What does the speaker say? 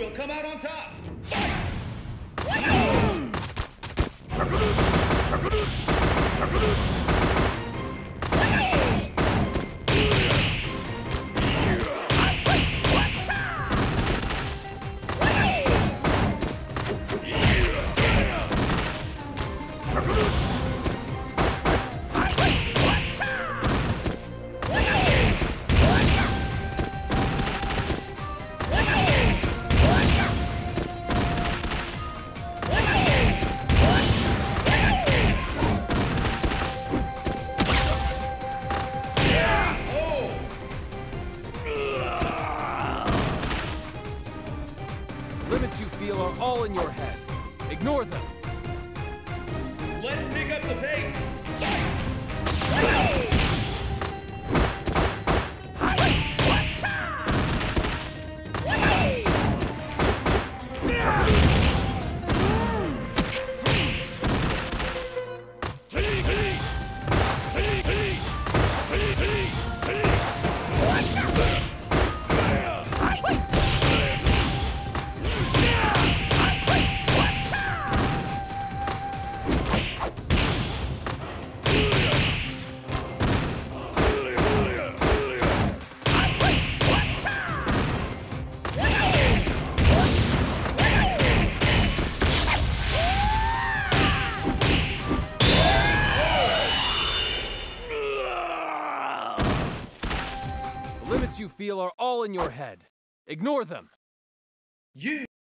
will come out on top. Oh, Limits you feel are all in your head. Ignore them. let's pick up the pace. Limits you feel are all in your head. Ignore them. You